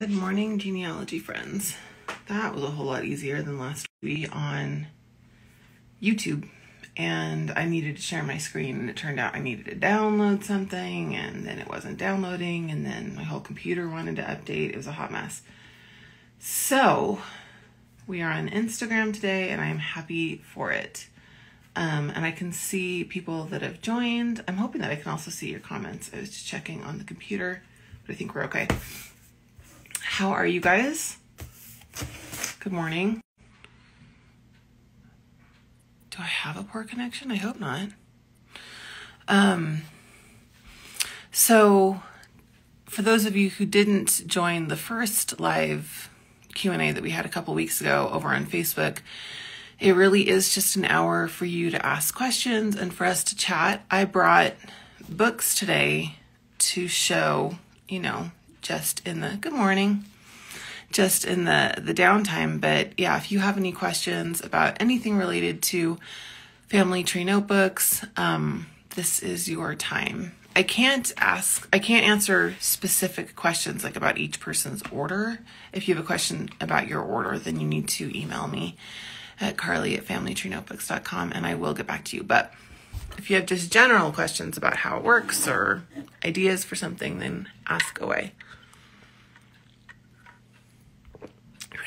Good morning, genealogy friends. That was a whole lot easier than last week on YouTube. And I needed to share my screen, and it turned out I needed to download something, and then it wasn't downloading, and then my whole computer wanted to update. It was a hot mess. So, we are on Instagram today, and I am happy for it. Um, and I can see people that have joined. I'm hoping that I can also see your comments. I was just checking on the computer, but I think we're okay. How are you guys? Good morning. Do I have a poor connection? I hope not. Um, so for those of you who didn't join the first live Q&A that we had a couple weeks ago over on Facebook, it really is just an hour for you to ask questions and for us to chat. I brought books today to show, you know, just in the good morning, just in the the downtime. But yeah, if you have any questions about anything related to family tree notebooks, um, this is your time. I can't ask, I can't answer specific questions like about each person's order. If you have a question about your order, then you need to email me at carly at familytreenotebooks.com and I will get back to you. But if you have just general questions about how it works or ideas for something, then ask away.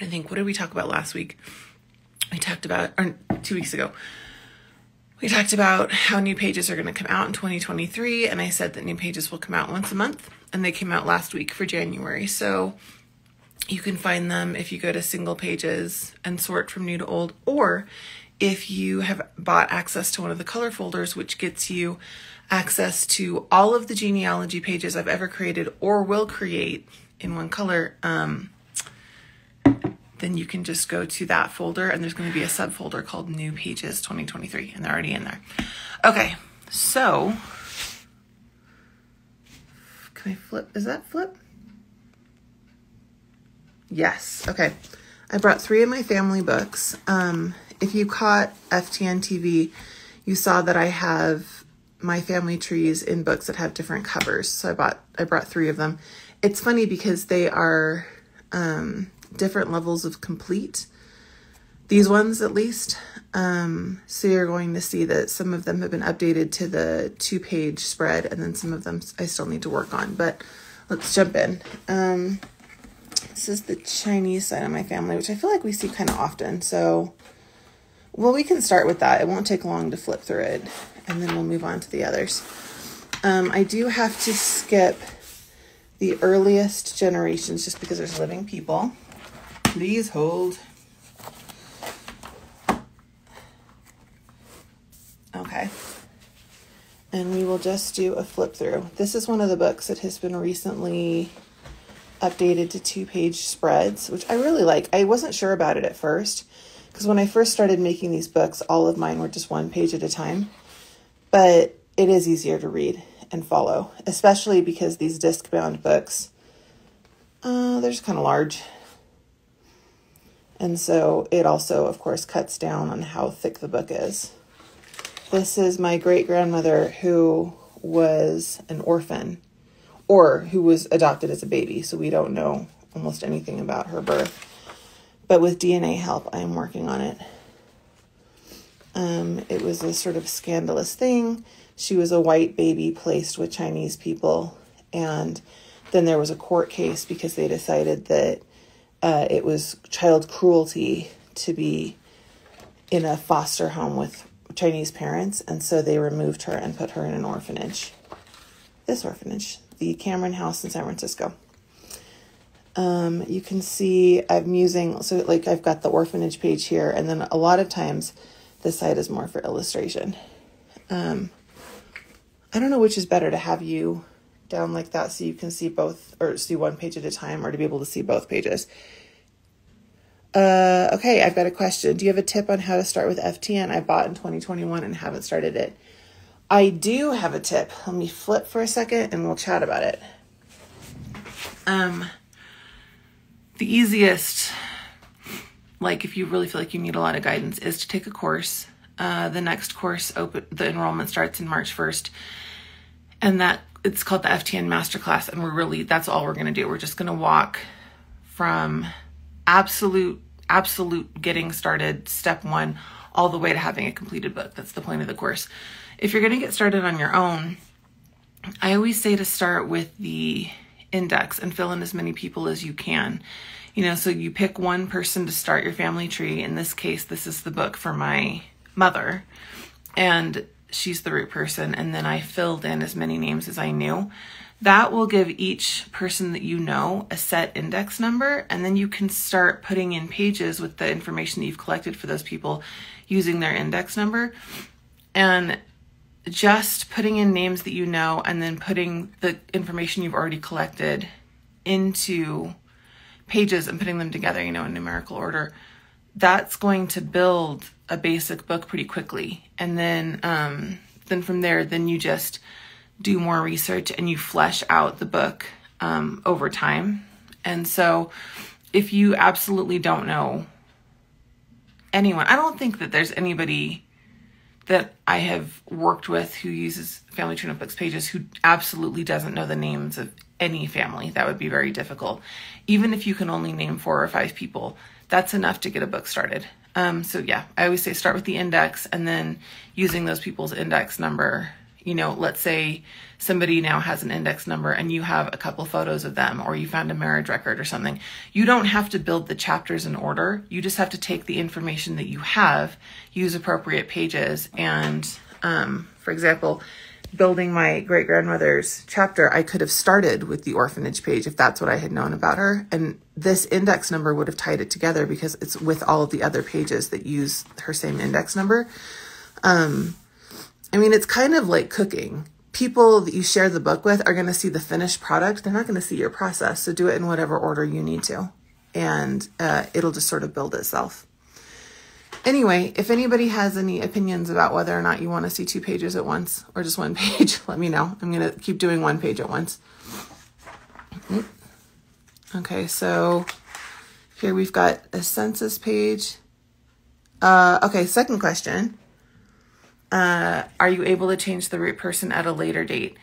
I think, what did we talk about last week? We talked about, or two weeks ago, we talked about how new pages are going to come out in 2023. And I said that new pages will come out once a month. And they came out last week for January. So you can find them if you go to single pages and sort from new to old, or if you have bought access to one of the color folders, which gets you access to all of the genealogy pages I've ever created or will create in one color. Um, then you can just go to that folder and there's going to be a subfolder called New Pages 2023 and they're already in there. Okay, so can I flip? Is that flip? Yes. Okay. I brought three of my family books. Um, if you caught FTN TV, you saw that I have my family trees in books that have different covers. So I bought I brought three of them. It's funny because they are um, different levels of complete. These ones, at least. Um, so you're going to see that some of them have been updated to the two page spread, and then some of them I still need to work on. But let's jump in. Um, this is the Chinese side of my family, which I feel like we see kind of often. So, well, we can start with that. It won't take long to flip through it, and then we'll move on to the others. Um, I do have to skip the earliest generations just because there's living people. Please hold. Okay. And we will just do a flip through. This is one of the books that has been recently updated to two page spreads, which I really like. I wasn't sure about it at first because when I first started making these books, all of mine were just one page at a time. But it is easier to read and follow, especially because these disc bound books, uh, they're just kind of large. And so it also, of course, cuts down on how thick the book is. This is my great grandmother who was an orphan or who was adopted as a baby. So we don't know almost anything about her birth. But with DNA help, I am working on it. Um, it was a sort of scandalous thing. She was a white baby placed with Chinese people. And then there was a court case because they decided that uh, it was child cruelty to be in a foster home with Chinese parents, and so they removed her and put her in an orphanage. This orphanage, the Cameron House in San Francisco. Um, you can see I'm using, so like I've got the orphanage page here, and then a lot of times this side is more for illustration. Um, I don't know which is better to have you down like that so you can see both or see one page at a time or to be able to see both pages. Uh, okay, I've got a question. Do you have a tip on how to start with FTN? I bought in 2021 and haven't started it. I do have a tip. Let me flip for a second and we'll chat about it. Um, the easiest, like if you really feel like you need a lot of guidance, is to take a course. Uh, the next course open the enrollment starts in March 1st, and that it's called the FTN Masterclass, and we're really that's all we're gonna do. We're just gonna walk from absolute, absolute getting started, step one, all the way to having a completed book. That's the point of the course. If you're going to get started on your own, I always say to start with the index and fill in as many people as you can. You know, so you pick one person to start your family tree. In this case, this is the book for my mother, and she's the root person. And then I filled in as many names as I knew. That will give each person that you know a set index number, and then you can start putting in pages with the information that you've collected for those people using their index number. And just putting in names that you know and then putting the information you've already collected into pages and putting them together, you know, in numerical order, that's going to build a basic book pretty quickly. And then um, then from there, then you just do more research and you flesh out the book um, over time. And so if you absolutely don't know anyone, I don't think that there's anybody that I have worked with who uses Family Tree Notebooks pages who absolutely doesn't know the names of any family. That would be very difficult. Even if you can only name four or five people, that's enough to get a book started. Um, so yeah, I always say start with the index and then using those people's index number you know, let's say somebody now has an index number and you have a couple photos of them or you found a marriage record or something. You don't have to build the chapters in order. You just have to take the information that you have, use appropriate pages. And um, for example, building my great grandmother's chapter, I could have started with the orphanage page if that's what I had known about her. And this index number would have tied it together because it's with all of the other pages that use her same index number. Um, I mean, it's kind of like cooking. People that you share the book with are going to see the finished product. They're not going to see your process. So do it in whatever order you need to. And uh, it'll just sort of build itself. Anyway, if anybody has any opinions about whether or not you want to see two pages at once or just one page, let me know. I'm going to keep doing one page at once. Okay, so here we've got a census page. Uh, okay, second question uh, are you able to change the root person at a later date?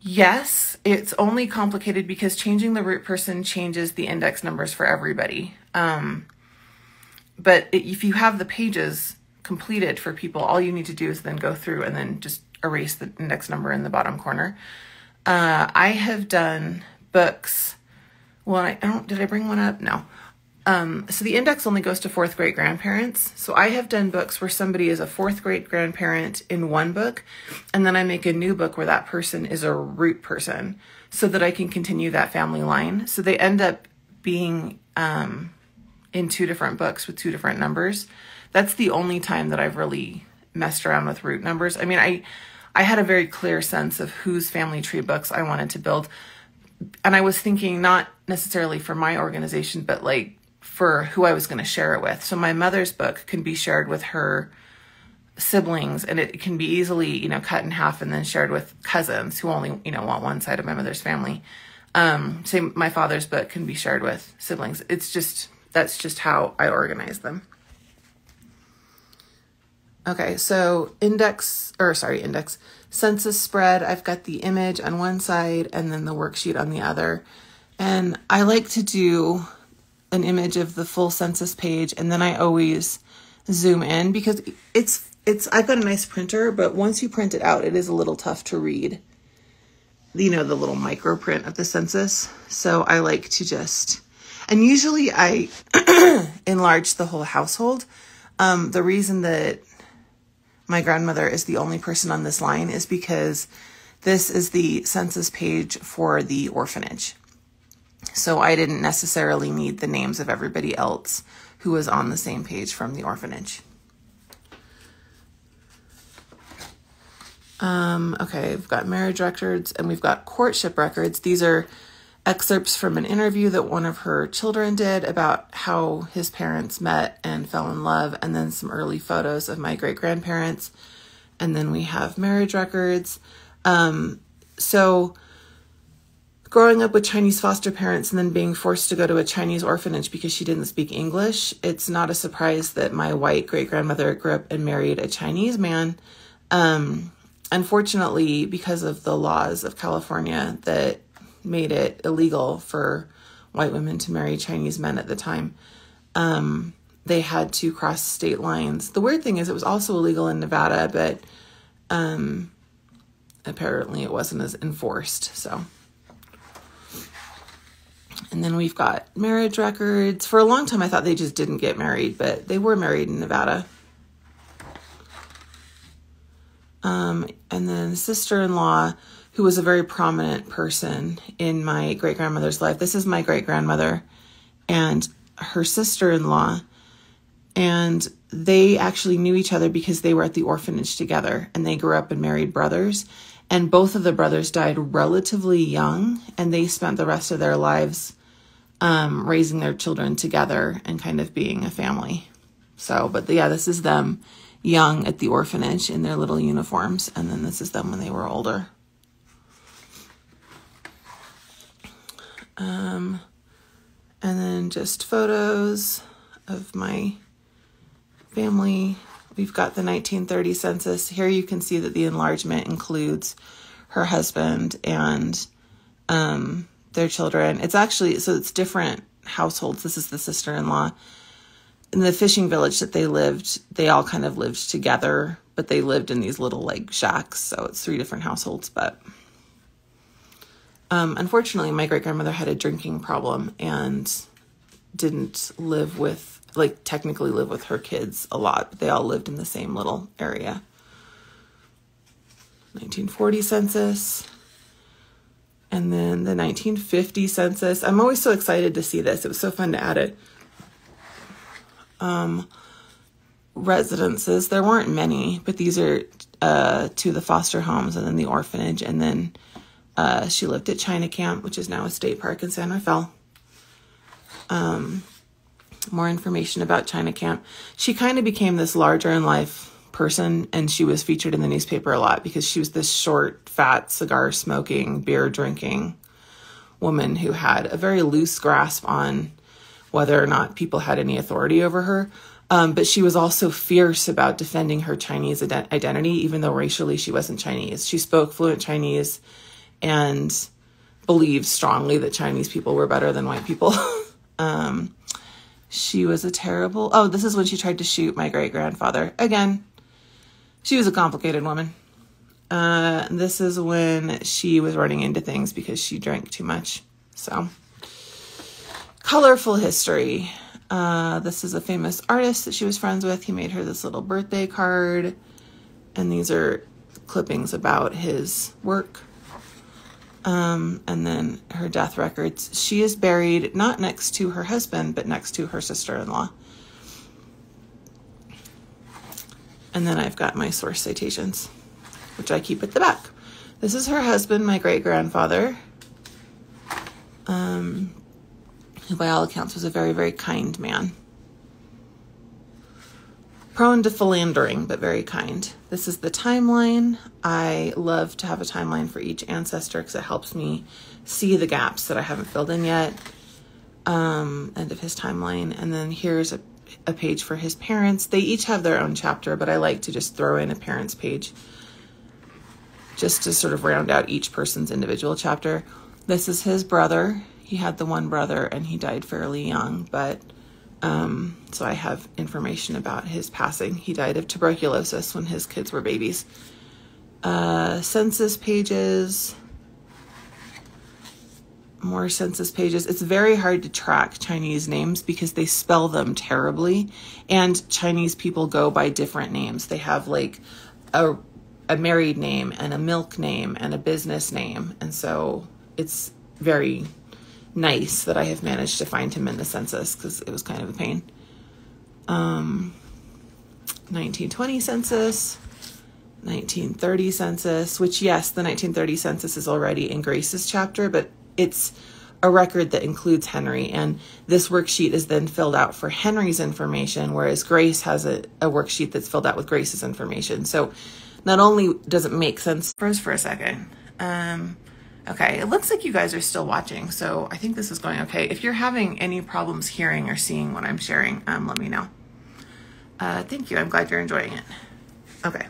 Yes, it's only complicated because changing the root person changes the index numbers for everybody. Um, but if you have the pages completed for people, all you need to do is then go through and then just erase the index number in the bottom corner. Uh, I have done books. Well, I, don't. Did I bring one up? No. Um, so the index only goes to fourth grade grandparents. So I have done books where somebody is a fourth grade grandparent in one book, and then I make a new book where that person is a root person so that I can continue that family line. So they end up being um, in two different books with two different numbers. That's the only time that I've really messed around with root numbers. I mean, I I had a very clear sense of whose family tree books I wanted to build. And I was thinking not necessarily for my organization, but like for who I was going to share it with. So my mother's book can be shared with her siblings and it can be easily, you know, cut in half and then shared with cousins who only, you know, want one side of my mother's family. Um, same, my father's book can be shared with siblings. It's just, that's just how I organize them. Okay, so index, or sorry, index, census spread. I've got the image on one side and then the worksheet on the other. And I like to do an image of the full census page and then I always zoom in because it's it's I've got a nice printer, but once you print it out, it is a little tough to read. You know, the little micro print of the census. So I like to just and usually I enlarge the whole household. Um, the reason that my grandmother is the only person on this line is because this is the census page for the orphanage. So I didn't necessarily need the names of everybody else who was on the same page from the orphanage. Um, okay, we've got marriage records and we've got courtship records. These are excerpts from an interview that one of her children did about how his parents met and fell in love, and then some early photos of my great grandparents. And then we have marriage records. Um, so growing up with Chinese foster parents and then being forced to go to a Chinese orphanage because she didn't speak English, it's not a surprise that my white great grandmother grew up and married a Chinese man. Um, unfortunately, because of the laws of California that made it illegal for white women to marry Chinese men at the time. Um, they had to cross state lines. The weird thing is, it was also illegal in Nevada, but um, apparently it wasn't as enforced. So, and then we've got marriage records. For a long time, I thought they just didn't get married, but they were married in Nevada. Um, and then sister in law, who was a very prominent person in my great grandmother's life. This is my great grandmother and her sister in law. And they actually knew each other because they were at the orphanage together and they grew up and married brothers. And both of the brothers died relatively young, and they spent the rest of their lives um, raising their children together and kind of being a family. So, but yeah, this is them young at the orphanage in their little uniforms, and then this is them when they were older. Um, and then just photos of my family. We've got the 1930 census. Here you can see that the enlargement includes her husband and um, their children. It's actually, so it's different households. This is the sister in law in the fishing village that they lived, they all kind of lived together, but they lived in these little like shacks. So it's three different households. But um, unfortunately, my great grandmother had a drinking problem and didn't live with, like, technically live with her kids a lot, but they all lived in the same little area. 1940 census. And then the 1950 census. I'm always so excited to see this. It was so fun to add it um, residences. There weren't many, but these are uh, to the foster homes and then the orphanage. And then uh, she lived at China Camp, which is now a state park in San Rafael. Um, more information about China Camp. She kind of became this larger in life person and she was featured in the newspaper a lot because she was this short, fat, cigar smoking, beer drinking woman who had a very loose grasp on whether or not people had any authority over her. Um, but she was also fierce about defending her Chinese ident- identity, even though racially she wasn't Chinese. She spoke fluent Chinese and believed strongly that Chinese people were better than white people. um, she was a terrible. Oh, this is when she tried to shoot my great grandfather. Again, she was a complicated woman. Uh, this is when she was running into things because she drank too much. So colorful history. Uh, this is a famous artist that she was friends with. He made her this little birthday card. And these are clippings about his work. Um, and then her death records. She is buried not next to her husband, but next to her sister in law. And then I've got my source citations, which I keep at the back. This is her husband, my great grandfather. Um, who by all accounts was a very, very kind man. Prone to philandering, but very kind. This is the timeline. I love to have a timeline for each ancestor because it helps me see the gaps that I haven't filled in yet. Um, end of his timeline. And then here's a, a page for his parents. They each have their own chapter, but I like to just throw in a parents page just to sort of round out each person's individual chapter. This is his brother he had the one brother and he died fairly young, but um, so I have information about his passing. He died of tuberculosis when his kids were babies. Uh, census pages, more census pages. It's very hard to track Chinese names because they spell them terribly, and Chinese people go by different names. They have like a a married name and a milk name and a business name, and so it's very nice that I have managed to find him in the census because it was kind of a pain. Um, 1920 census, 1930 census, which, yes, the 1930 census is already in Grace's chapter, but it's a record that includes Henry. And this worksheet is then filled out for Henry's information, whereas Grace has a, a worksheet that's filled out with Grace's information. So not only does it make sense, froze for a second. Um, Okay, it looks like you guys are still watching, so I think this is going okay. If you're having any problems hearing or seeing what I'm sharing, um, let me know. Uh, thank you. I'm glad you're enjoying it. Okay.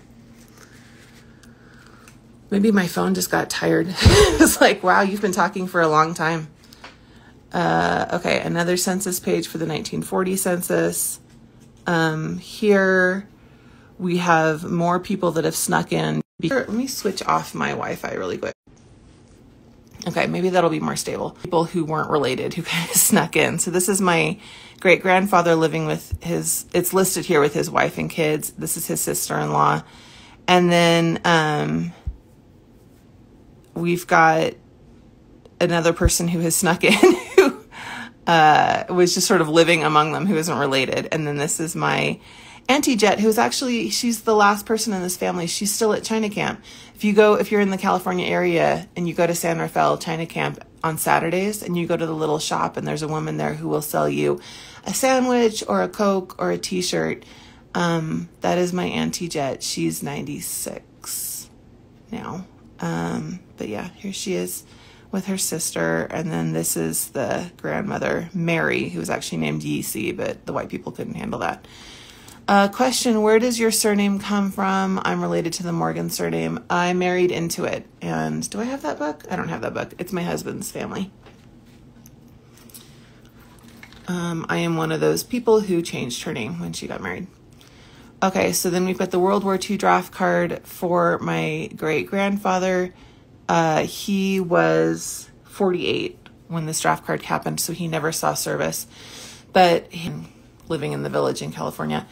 Maybe my phone just got tired. it's like, wow, you've been talking for a long time. Uh, okay, another census page for the 1940 census. Um, here we have more people that have snuck in. Let me switch off my Wi Fi really quick. Okay, maybe that'll be more stable. People who weren't related who kind of snuck in. So this is my great grandfather living with his, it's listed here with his wife and kids. This is his sister in law. And then um, we've got another person who has snuck in who uh, was just sort of living among them who isn't related. And then this is my Auntie Jet, who's actually she's the last person in this family. She's still at China Camp. If you go, if you're in the California area and you go to San Rafael China Camp on Saturdays and you go to the little shop and there's a woman there who will sell you a sandwich or a Coke or a T-shirt. Um, that is my Auntie Jet. She's 96 now. Um, but yeah, here she is with her sister. And then this is the grandmother, Mary, who was actually named Yeezy, but the white people couldn't handle that. Uh, question Where does your surname come from? I'm related to the Morgan surname. I married into it. And do I have that book? I don't have that book. It's my husband's family. Um, I am one of those people who changed her name when she got married. Okay, so then we've got the World War II draft card for my great grandfather. Uh, he was 48 when this draft card happened, so he never saw service. But living in the village in California,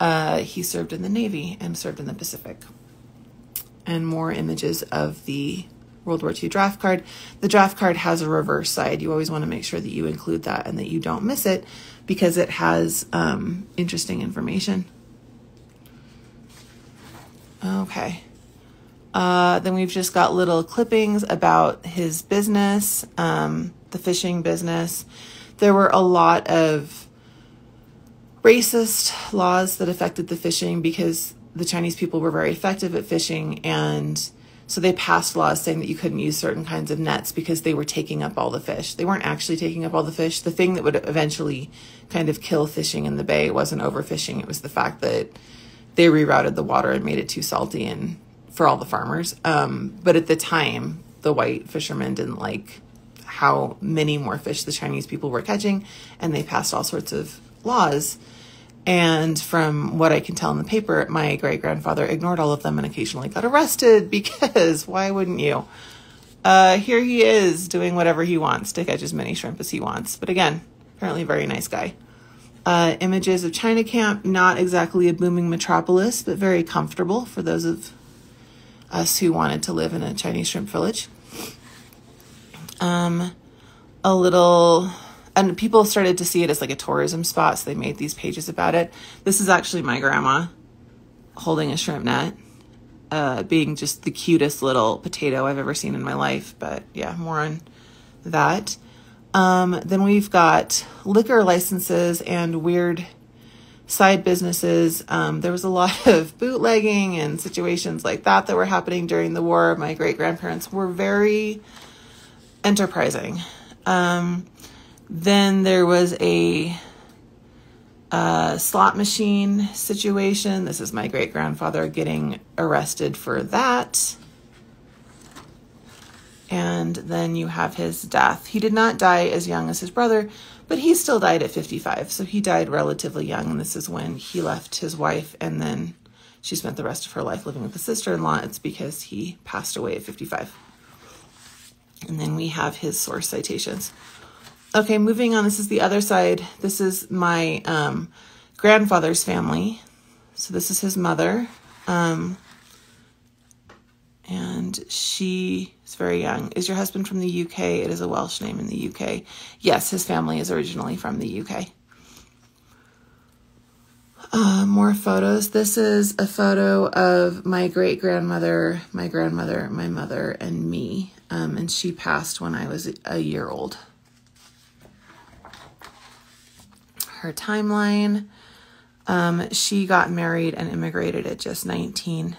uh, he served in the Navy and served in the Pacific. And more images of the World War II draft card. The draft card has a reverse side. You always want to make sure that you include that and that you don't miss it because it has um, interesting information. Okay. Uh, then we've just got little clippings about his business, um, the fishing business. There were a lot of racist laws that affected the fishing because the Chinese people were very effective at fishing and so they passed laws saying that you couldn't use certain kinds of nets because they were taking up all the fish. They weren't actually taking up all the fish. The thing that would eventually kind of kill fishing in the bay wasn't overfishing. It was the fact that they rerouted the water and made it too salty and for all the farmers. Um, but at the time, the white fishermen didn't like how many more fish the Chinese people were catching, and they passed all sorts of laws and from what I can tell in the paper, my great grandfather ignored all of them and occasionally got arrested because why wouldn't you? Uh, here he is doing whatever he wants to catch as many shrimp as he wants. But again, apparently a very nice guy. Uh, images of China Camp, not exactly a booming metropolis, but very comfortable for those of us who wanted to live in a Chinese shrimp village. Um, a little and people started to see it as like a tourism spot, so they made these pages about it. This is actually my grandma holding a shrimp net, uh, being just the cutest little potato I've ever seen in my life. But yeah, more on that. Um, then we've got liquor licenses and weird side businesses. Um, there was a lot of bootlegging and situations like that that were happening during the war. My great grandparents were very enterprising. Um, then there was a uh, slot machine situation. This is my great grandfather getting arrested for that. And then you have his death. He did not die as young as his brother, but he still died at 55. So he died relatively young. And this is when he left his wife and then she spent the rest of her life living with the sister in law. It's because he passed away at 55. And then we have his source citations. Okay, moving on. This is the other side. This is my um, grandfather's family. So this is his mother. Um, and she is very young. Is your husband from the UK? It is a Welsh name in the UK. Yes, his family is originally from the UK. Uh, more photos. This is a photo of my great grandmother, my grandmother, my mother, and me. Um, and she passed when I was a year old. Her timeline. Um, she got married and immigrated at just 19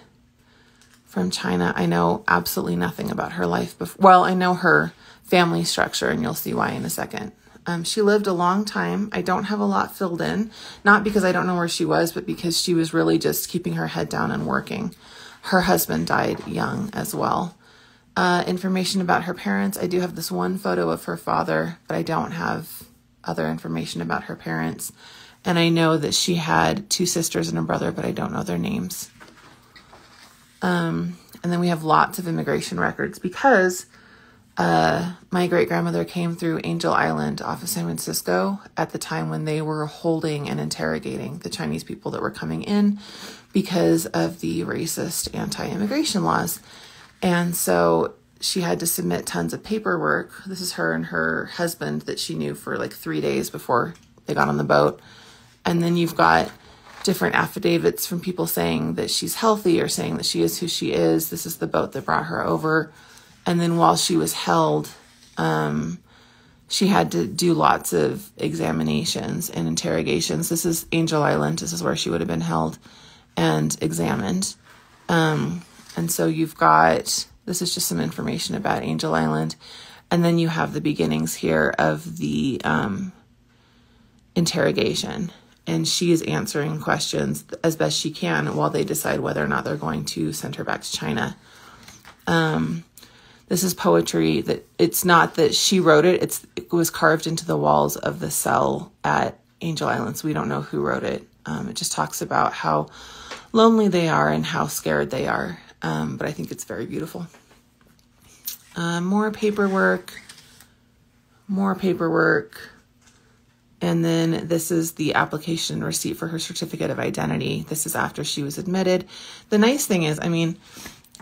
from China. I know absolutely nothing about her life. Before. Well, I know her family structure, and you'll see why in a second. Um, she lived a long time. I don't have a lot filled in, not because I don't know where she was, but because she was really just keeping her head down and working. her husband died young as well. Uh, information about her parents. I do have this one photo of her father, but I don't have other information about her parents. And I know that she had two sisters and a brother, but I don't know their names. Um, and then we have lots of immigration records because uh, my great grandmother came through Angel Island off of San Francisco at the time when they were holding and interrogating the Chinese people that were coming in because of the racist anti immigration laws. And so she had to submit tons of paperwork. This is her and her husband that she knew for like three days before they got on the boat. And then you've got different affidavits from people saying that she's healthy or saying that she is who she is. This is the boat that brought her over. And then while she was held, um, she had to do lots of examinations and interrogations. This is Angel Island. This is where she would have been held and examined. Um, and so you've got this is just some information about Angel Island. And then you have the beginnings here of the um, interrogation. And she is answering questions as best she can while they decide whether or not they're going to send her back to China. Um, this is poetry that it's not that she wrote it, it's, it was carved into the walls of the cell at Angel Islands. We don't know who wrote it. Um, it just talks about how lonely they are and how scared they are. Um, but I think it's very beautiful. Uh, more paperwork, more paperwork. And then this is the application receipt for her certificate of identity. This is after she was admitted. The nice thing is, I mean,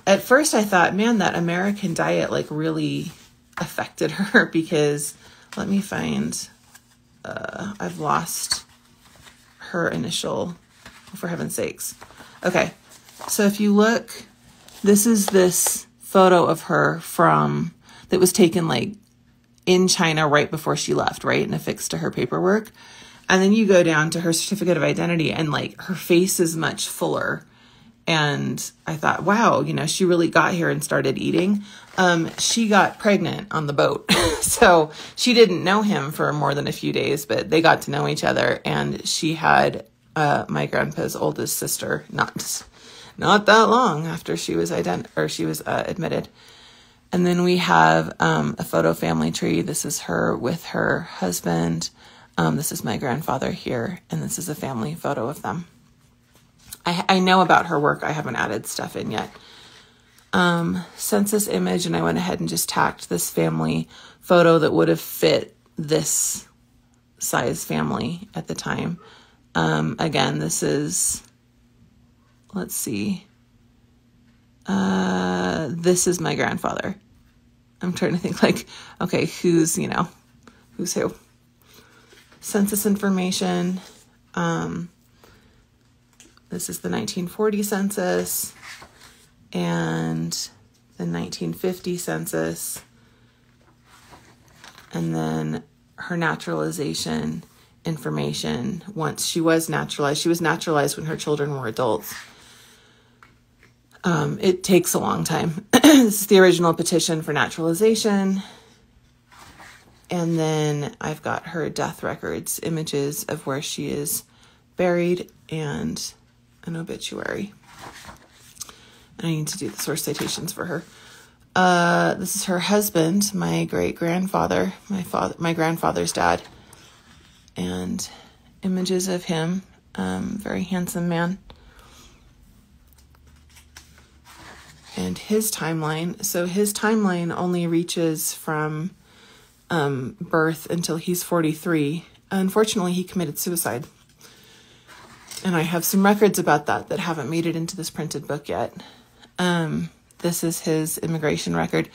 at first I thought, man, that American diet like really affected her because let me find, uh, I've lost her initial, for heaven's sakes. Okay, so if you look, this is this photo of her from that was taken like in China right before she left, right? And affixed to her paperwork. And then you go down to her certificate of identity and like her face is much fuller. And I thought, wow, you know, she really got here and started eating. Um, she got pregnant on the boat. so she didn't know him for more than a few days, but they got to know each other. And she had uh, my grandpa's oldest sister, not not that long after she was ident- or she was uh, admitted. And then we have um, a photo family tree. This is her with her husband. Um, this is my grandfather here, and this is a family photo of them. I, I know about her work. I haven't added stuff in yet. Um, census image, and I went ahead and just tacked this family photo that would have fit this size family at the time. Um, again, this is let's see. Uh, this is my grandfather. I'm trying to think like, okay, who's, you know, who's who? Census information. Um, this is the 1940 census and the 1950 census. And then her naturalization information once she was naturalized. She was naturalized when her children were adults. Um, it takes a long time. this is the original petition for naturalization. And then I've got her death records, images of where she is buried, and an obituary. I need to do the source citations for her. Uh, this is her husband, my great grandfather, my father, my grandfather's dad, and images of him. Um, very handsome man. And his timeline. So his timeline only reaches from um, birth until he's 43. Unfortunately, he committed suicide. And I have some records about that that haven't made it into this printed book yet. Um, this is his immigration record.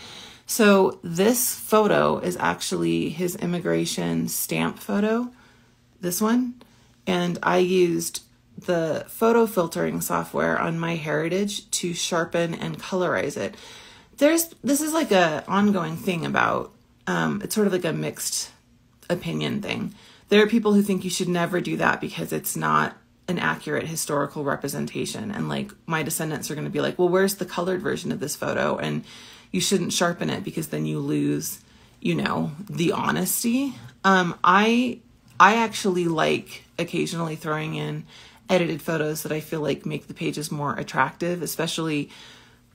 So this photo is actually his immigration stamp photo, this one. And I used the photo filtering software on MyHeritage to sharpen and colorize it. There's this is like a ongoing thing about um, it's sort of like a mixed opinion thing. There are people who think you should never do that because it's not an accurate historical representation and like my descendants are going to be like, "Well, where's the colored version of this photo?" and you shouldn't sharpen it because then you lose, you know, the honesty. Um I I actually like occasionally throwing in edited photos that I feel like make the pages more attractive, especially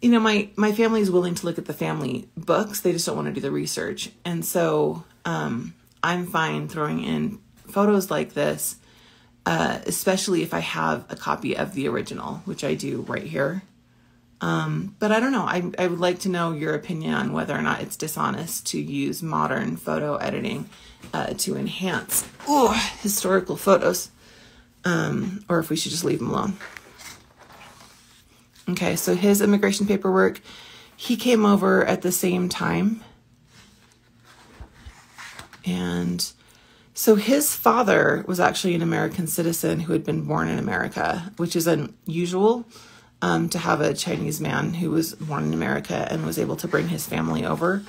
you know my my family is willing to look at the family books. They just don't want to do the research. And so um, i'm fine throwing in photos like this uh, especially if i have a copy of the original which i do right here. Um, but i don't know. I, I would like to know your opinion on whether or not it's dishonest to use modern photo editing uh, to enhance historical photos um, or if we should just leave him alone Okay, so his immigration paperwork, he came over at the same time. And so his father was actually an American citizen who had been born in America, which is unusual um, to have a Chinese man who was born in America and was able to bring his family over.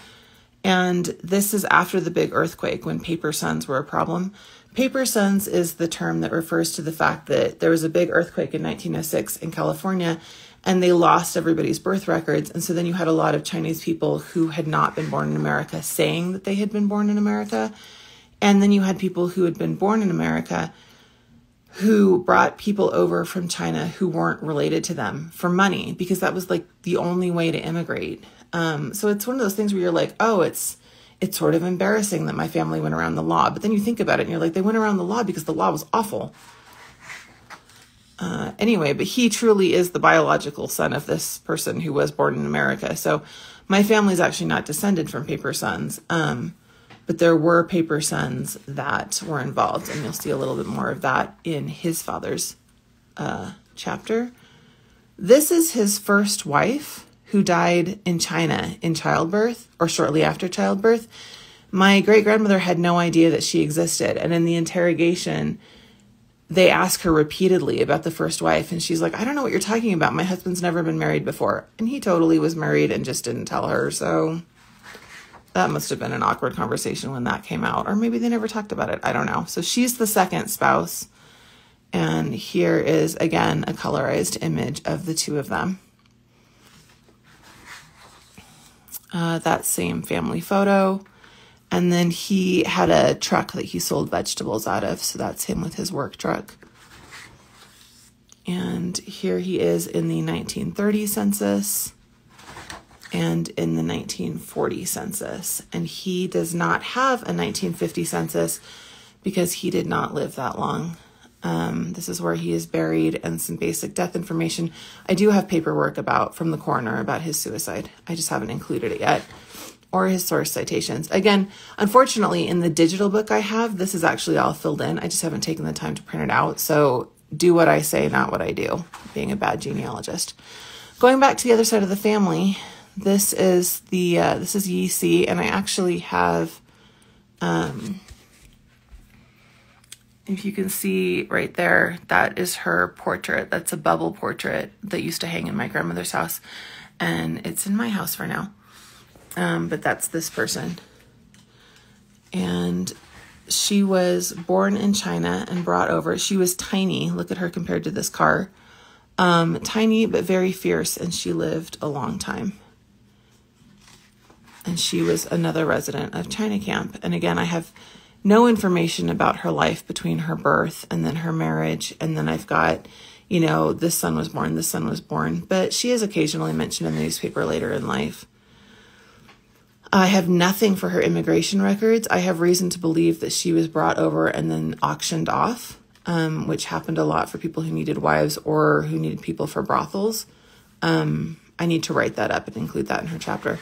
And this is after the big earthquake when paper sons were a problem. Paper sons is the term that refers to the fact that there was a big earthquake in 1906 in California and they lost everybody's birth records. And so then you had a lot of Chinese people who had not been born in America saying that they had been born in America. And then you had people who had been born in America who brought people over from China who weren't related to them for money because that was like the only way to immigrate. Um, so it's one of those things where you're like, oh, it's it's sort of embarrassing that my family went around the law. But then you think about it and you're like, they went around the law because the law was awful. Uh, anyway, but he truly is the biological son of this person who was born in America. So my family's actually not descended from paper sons, um, but there were paper sons that were involved, and you'll see a little bit more of that in his father's uh, chapter. This is his first wife who died in China in childbirth or shortly after childbirth. My great grandmother had no idea that she existed, and in the interrogation, they ask her repeatedly about the first wife and she's like i don't know what you're talking about. My husband's never been married before. And he totally was married and just didn't tell her. So that must have been an awkward conversation when that came out. Or maybe they never talked about it. I don't know. So she's the second spouse. And here is again a colorized image of the two of them uh, that same family photo and then he had a truck that he sold vegetables out of. So that's him with his work truck. And here he is in the 1930 census and in the 1940 census. And he does not have a 1950 census because he did not live that long. Um, this is where he is buried and some basic death information. I do have paperwork about from the coroner about his suicide. I just haven't included it yet or his source citations. Again, unfortunately, in the digital book I have, this is actually all filled in. I just haven't taken the time to print it out. So do what I say, not what I do, being a bad genealogist. Going back to the other side of the family, this is the uh, this is Yi Si, and I actually have, um, if you can see right there, that is her portrait. That's a bubble portrait that used to hang in my grandmother's house, and it's in my house for now um, but that's this person. And she was born in China and brought over. She was tiny. Look at her compared to this car. Um, tiny but very fierce, and she lived a long time. And she was another resident of China Camp. And again, I have no information about her life between her birth and then her marriage. And then I've got, you know, this son was born, this son was born. But she is occasionally mentioned in the newspaper later in life. I have nothing for her immigration records. I have reason to believe that she was brought over and then auctioned off, um, which happened a lot for people who needed wives or who needed people for brothels. Um, I need to write that up and include that in her chapter.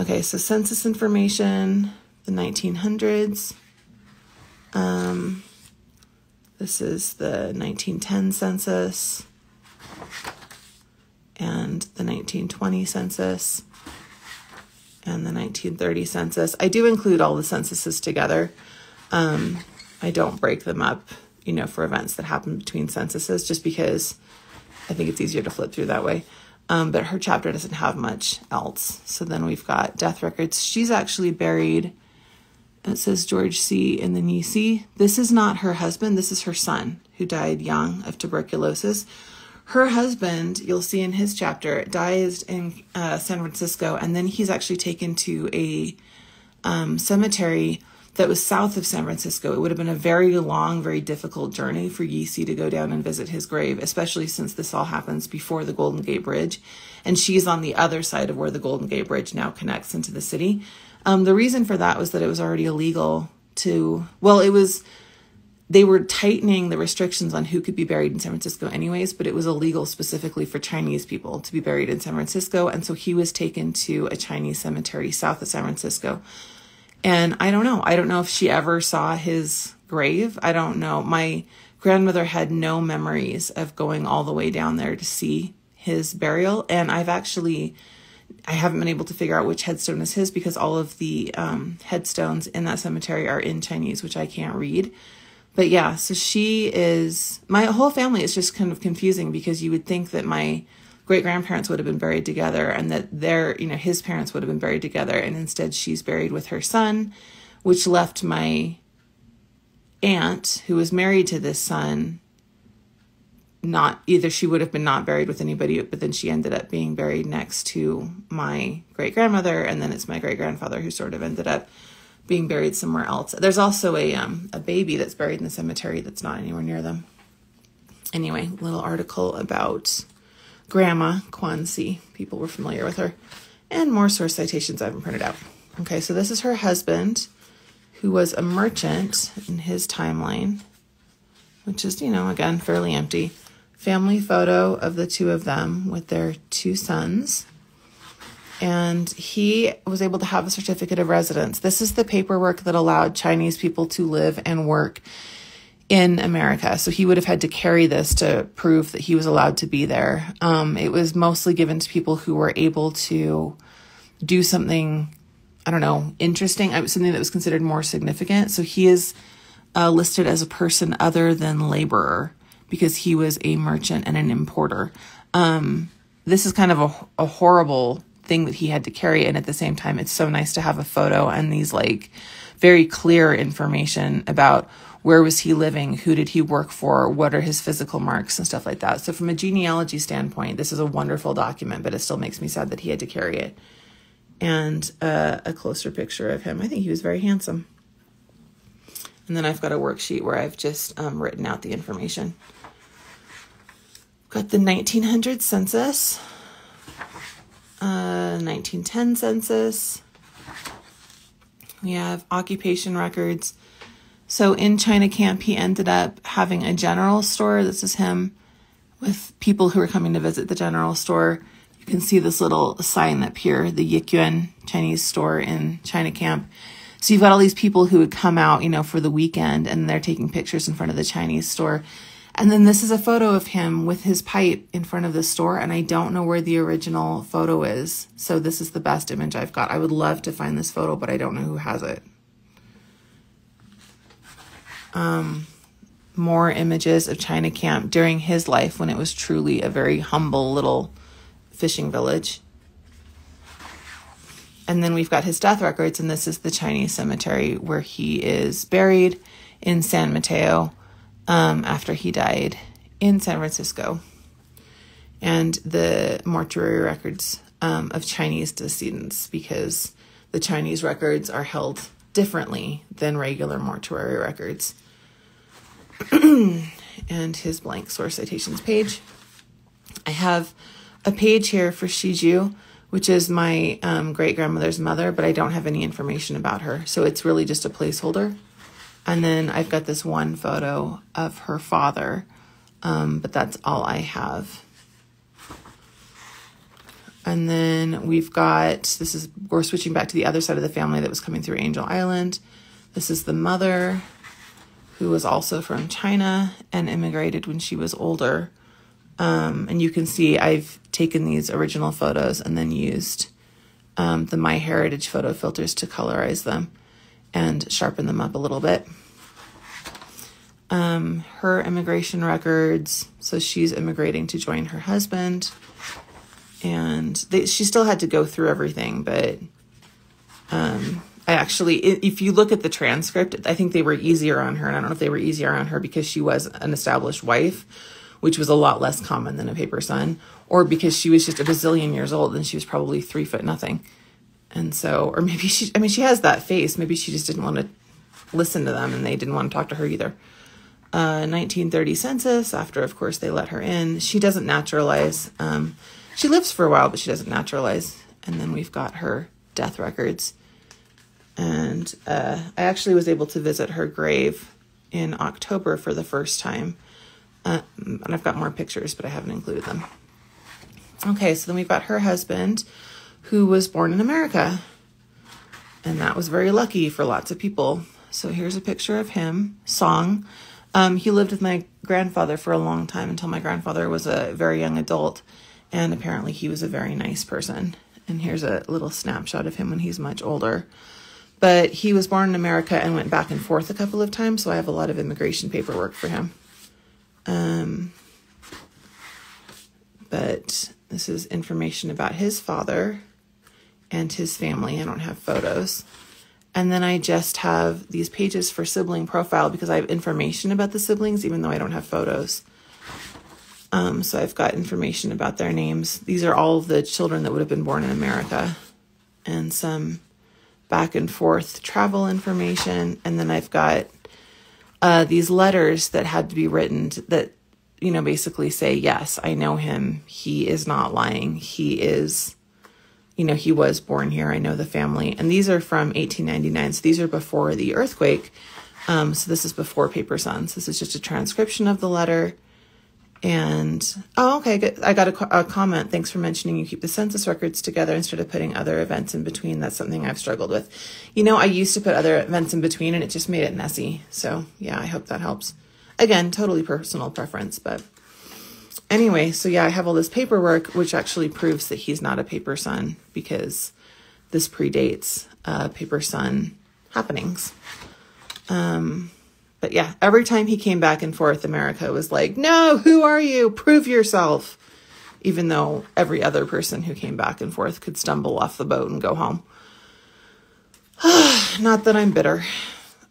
Okay, so census information, the 1900s. Um, this is the 1910 census and the 1920 census and the 1930 census. I do include all the censuses together. Um, I don't break them up, you know, for events that happen between censuses just because I think it's easier to flip through that way. Um, but her chapter doesn't have much else. So then we've got death records. She's actually buried, it says George C. in the Nisi. This is not her husband, this is her son who died young of tuberculosis. Her husband, you'll see in his chapter, dies in uh, San Francisco, and then he's actually taken to a um, cemetery that was south of San Francisco. It would have been a very long, very difficult journey for Yisi to go down and visit his grave, especially since this all happens before the Golden Gate Bridge. And she's on the other side of where the Golden Gate Bridge now connects into the city. Um, the reason for that was that it was already illegal to, well, it was, they were tightening the restrictions on who could be buried in San Francisco, anyways, but it was illegal specifically for Chinese people to be buried in San Francisco. And so he was taken to a Chinese cemetery south of San Francisco and I don't know. I don't know if she ever saw his grave. I don't know. My grandmother had no memories of going all the way down there to see his burial. And I've actually, I haven't been able to figure out which headstone is his because all of the um, headstones in that cemetery are in Chinese, which I can't read. But yeah, so she is, my whole family is just kind of confusing because you would think that my great grandparents would have been buried together and that their, you know, his parents would have been buried together. And instead, she's buried with her son, which left my aunt, who was married to this son, not either she would have been not buried with anybody, but then she ended up being buried next to my great grandmother. And then it's my great grandfather who sort of ended up being buried somewhere else. There's also a um, a baby that's buried in the cemetery that's not anywhere near them. Anyway, little article about Grandma Kwanzi. People were familiar with her. And more source citations I haven't printed out. Okay, so this is her husband, who was a merchant in his timeline, which is, you know, again, fairly empty. Family photo of the two of them with their two sons. And he was able to have a certificate of residence. This is the paperwork that allowed Chinese people to live and work in America. So he would have had to carry this to prove that he was allowed to be there. Um, it was mostly given to people who were able to do something, I don't know, interesting, uh, something that was considered more significant. So he is uh, listed as a person other than laborer because he was a merchant and an importer. Um, this is kind of a, a horrible thing that he had to carry. And at the same time, it's so nice to have a photo and these like very clear information about where was he living, who did he work for, what are his physical marks and stuff like that. So from a genealogy standpoint, this is a wonderful document, but it still makes me sad that he had to carry it. And uh, a closer picture of him. I think he was very handsome. And then I've got a worksheet where I've just um, written out the information. Got the 1900 census, uh, 1910 census. We have occupation records, so in China Camp, he ended up having a general store. This is him with people who are coming to visit the general store. You can see this little sign up here, the Yikyuan Chinese store in China Camp. So you've got all these people who would come out, you know, for the weekend and they're taking pictures in front of the Chinese store. And then this is a photo of him with his pipe in front of the store. And I don't know where the original photo is. So this is the best image I've got. I would love to find this photo, but I don't know who has it um, more images of China Camp during his life when it was truly a very humble little fishing village. And then we've got his death records, and this is the Chinese cemetery where he is buried in San Mateo um, after he died in San Francisco. And the mortuary records um, of Chinese decedents because the Chinese records are held differently than regular mortuary records. and his blank source citations page. I have a page here for Shiju, which is my um, great grandmother's mother, but I don't have any information about her. So it's really just a placeholder. And then I've got this one photo of her father, um, but that's all I have. And then we've got this is we're switching back to the other side of the family that was coming through Angel Island. This is the mother, who was also from China and immigrated when she was older. Um, and you can see I've taken these original photos and then used um, the MyHeritage photo filters to colorize them and sharpen them up a little bit. Um, her immigration records. So she's immigrating to join her husband and they, she still had to go through everything, but um, I actually, if you look at the transcript, I think they were easier on her, and I don't know if they were easier on her because she was an established wife, which was a lot less common than a paper son, or because she was just a bazillion years old and she was probably three foot nothing, and so, or maybe she, I mean, she has that face. Maybe she just didn't want to listen to them, and they didn't want to talk to her either. Uh, 1930 census, after, of course, they let her in. She doesn't naturalize. Um, she lives for a while, but she doesn't naturalize. And then we've got her death records. And uh, I actually was able to visit her grave in October for the first time. Uh, and I've got more pictures, but I haven't included them. Okay, so then we've got her husband, who was born in America. And that was very lucky for lots of people. So here's a picture of him, Song. Um, he lived with my grandfather for a long time until my grandfather was a very young adult. And apparently he was a very nice person. And here's a little snapshot of him when he's much older. But he was born in America and went back and forth a couple of times, so I have a lot of immigration paperwork for him. Um, but this is information about his father and his family. I don't have photos. And then I just have these pages for sibling profile because I have information about the siblings, even though I don't have photos. Um, so I've got information about their names. These are all the children that would have been born in America and some back and forth travel information. And then I've got uh, these letters that had to be written that, you know, basically say, yes, I know him. He is not lying. He is, you know, he was born here. I know the family. And these are from 1899. So these are before the earthquake. Um, so this is before Paper Sons. This is just a transcription of the letter. And oh, okay. I got a, a, comment. Thanks for mentioning you keep the census records together instead of putting other events in between. That's something I've struggled with. You know, I used to put other events in between and it just made it messy. So, yeah, I hope that helps. Again, totally personal preference, but anyway, so yeah, I have all this paperwork which actually proves that he's not a paper son because this predates uh, paper son happenings. Um, but yeah, every time he came back and forth, America was like, no, who are you? Prove yourself. Even though every other person who came back and forth could stumble off the boat and go home. Not that I'm bitter.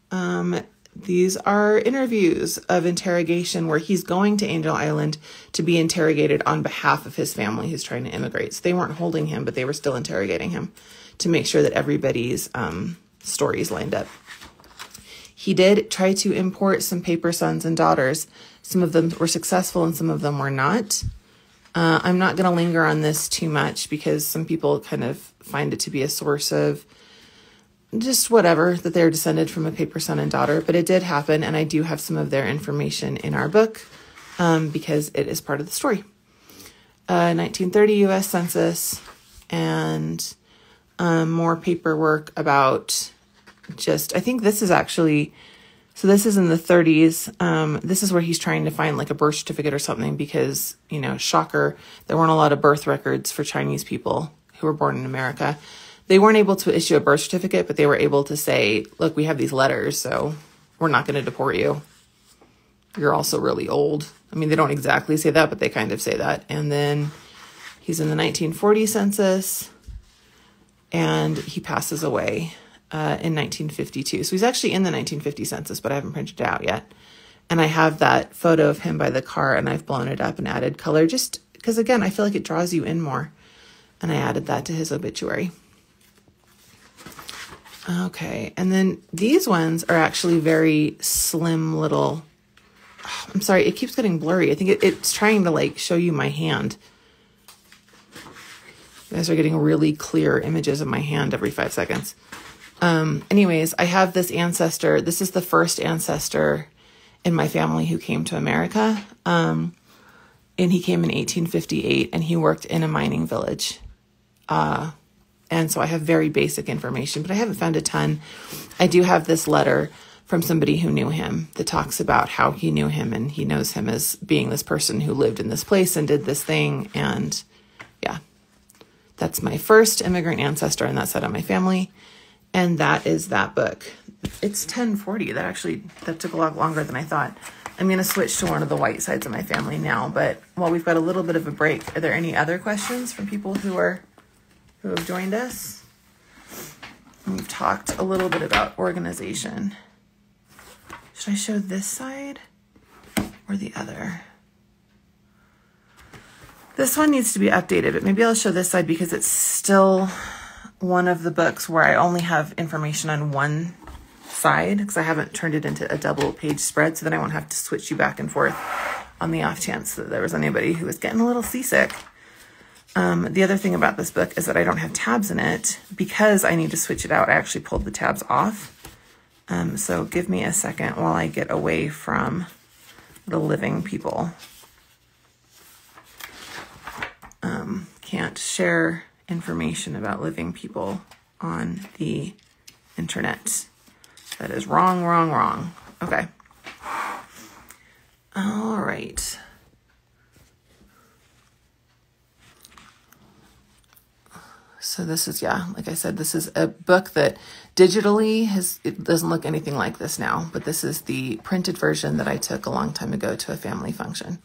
Um, these are interviews of interrogation where he's going to Angel Island to be interrogated on behalf of his family who's trying to immigrate. So they weren't holding him, but they were still interrogating him to make sure that everybody's um, stories lined up. He did try to import some paper sons and daughters. Some of them were successful and some of them were not. Uh, I'm not going to linger on this too much because some people kind of find it to be a source of just whatever that they're descended from a paper son and daughter, but it did happen, and I do have some of their information in our book um, because it is part of the story. Uh, 1930 U.S. Census and um, more paperwork about just I think this is actually so this is in the 30s. Um, this is where he's trying to find like a birth certificate or something because, you know, shocker, there weren't a lot of birth records for Chinese people who were born in America. They weren't able to issue a birth certificate, but they were able to say, look, we have these letters, so we're not going to deport you. You're also really old. I mean, they don't exactly say that, but they kind of say that. And then he's in the 1940 census and he passes away uh, in 1952. So he's actually in the 1950 census, but I haven't printed it out yet. And I have that photo of him by the car and I've blown it up and added color just because, again, I feel like it draws you in more. And I added that to his obituary. Okay, and then these ones are actually very slim little. I'm sorry, it keeps getting blurry. I think it, it's trying to like show you my hand. You guys are getting really clear images of my hand every five seconds. Um, anyways, I have this ancestor. This is the first ancestor in my family who came to America. Um, and he came in 1858 and he worked in a mining village. Uh, and so I have very basic information, but I haven't found a ton. I do have this letter from somebody who knew him that talks about how he knew him and he knows him as being this person who lived in this place and did this thing. And yeah, that's my first immigrant ancestor on that side of my family and that is that book. It's 1040. That actually that took a lot longer than I thought. I'm going to switch to one of the white sides of my family now, but while we've got a little bit of a break, are there any other questions from people who are who have joined us? we've talked a little bit about organization. Should I show this side or the other? This one needs to be updated, but maybe I'll show this side because it's still one of the books where I only have information on one side because I haven't turned it into a double page spread so then I won't have to switch you back and forth on the off chance that there was anybody who was getting a little seasick. Um, the other thing about this book is that I don't have tabs in it because I need to switch it out. I actually pulled the tabs off. Um, so give me a second while I get away from the living people. Um, can't share information about living people on the internet. That is wrong, wrong, wrong. Okay. All right. So this is, yeah, like I said, this is a book that digitally has, it doesn't look anything like this now, but this is the printed version that I took a long time ago to a family function.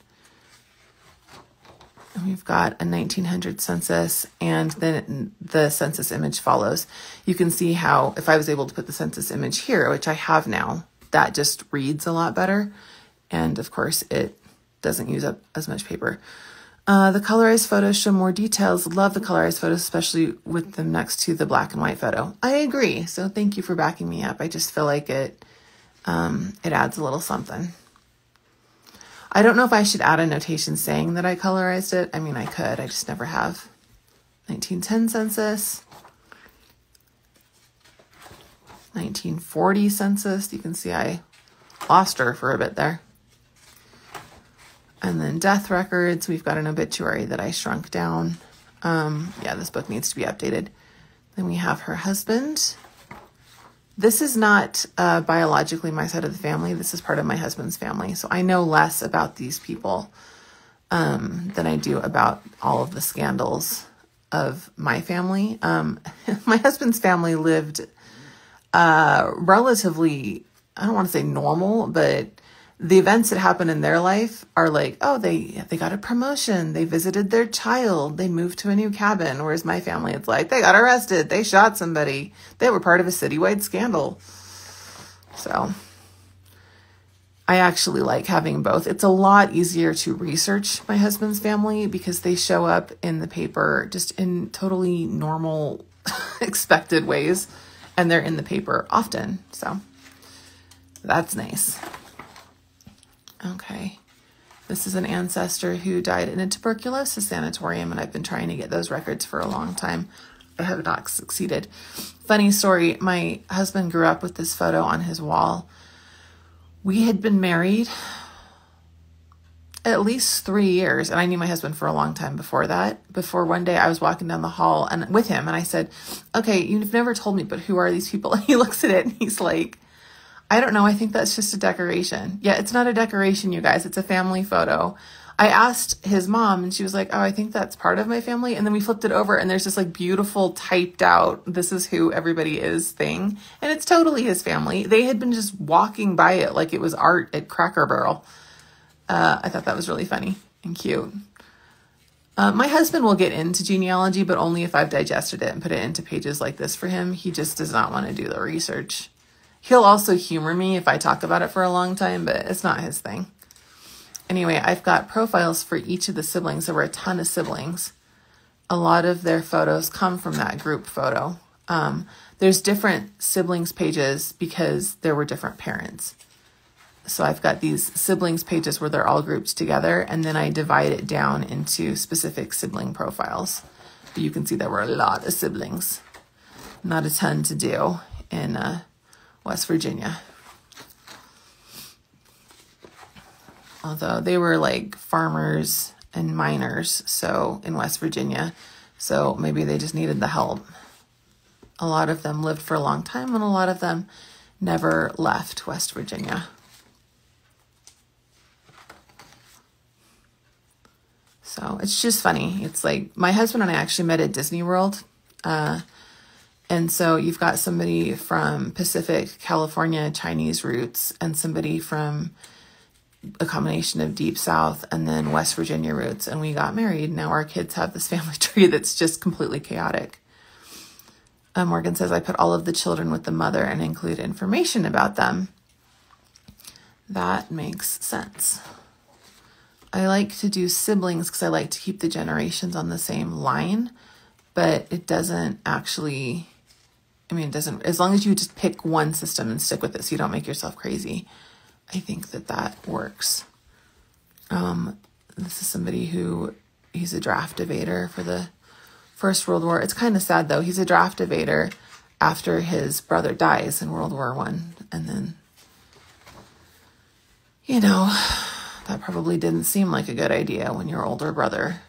And we've got a 1900 census and then the census image follows. You can see how if I was able to put the census image here, which I have now, that just reads a lot better. And of course it doesn't use up as much paper. Uh, the colorized photos show more details. Love the colorized photos, especially with them next to the black and white photo. I agree. So thank you for backing me up. I just feel like it, um, it adds a little something. I don't know if I should add a notation saying that I colorized it. I mean, I could, I just never have. 1910 census. 1940 census. You can see I lost her for a bit there. And then death records. We've got an obituary that I shrunk down. Um, yeah, this book needs to be updated. Then we have her husband. This is not uh, biologically my side of the family. This is part of my husband's family. So I know less about these people um, than I do about all of the scandals of my family. Um, my husband's family lived uh, relatively, I don't want to say normal, but the events that happen in their life are like, oh, they they got a promotion, they visited their child, they moved to a new cabin. Whereas my family, it's like they got arrested, they shot somebody, they were part of a citywide scandal. So I actually like having both. It's a lot easier to research my husband's family because they show up in the paper just in totally normal, expected ways, and they're in the paper often. So that's nice. Okay. This is an ancestor who died in a tuberculosis sanatorium, and I've been trying to get those records for a long time. I have not succeeded. Funny story my husband grew up with this photo on his wall. We had been married at least three years, and I knew my husband for a long time before that. Before one day I was walking down the hall and with him, and I said, Okay, you've never told me, but who are these people? And he looks at it and he's like, I don't know. I think that's just a decoration. Yeah, it's not a decoration, you guys. It's a family photo. I asked his mom and she was like, Oh, I think that's part of my family. And then we flipped it over and there's this like beautiful typed out, this is who everybody is thing. And it's totally his family. They had been just walking by it like it was art at Cracker Barrel. Uh, I thought that was really funny and cute. Uh, my husband will get into genealogy, but only if I've digested it and put it into pages like this for him. He just does not want to do the research. He'll also humor me if I talk about it for a long time, but it's not his thing. Anyway, I've got profiles for each of the siblings. There were a ton of siblings. A lot of their photos come from that group photo. Um, there's different siblings pages because there were different parents. So I've got these siblings pages where they're all grouped together, and then I divide it down into specific sibling profiles. But you can see there were a lot of siblings. Not a ton to do in uh, West Virginia. Although they were like farmers and miners, so in West Virginia, so maybe they just needed the help. A lot of them lived for a long time, and a lot of them never left West Virginia. So it's just funny. It's like my husband and I actually met at Disney World. Uh, and so you've got somebody from Pacific, California, Chinese roots, and somebody from a combination of deep south and then West Virginia roots. And we got married. Now our kids have this family tree that's just completely chaotic. Uh, Morgan says, I put all of the children with the mother and include information about them. That makes sense. I like to do siblings because I like to keep the generations on the same line, but it doesn't actually I mean, it doesn't, as long as you just pick one system and stick with it so you don't make yourself crazy, I think that that works. Um, this is somebody who, he's a draft evader for the First World War. It's kind of sad though. He's a draft evader after his brother dies in World War One. And then, you know, that probably didn't seem like a good idea when your older brother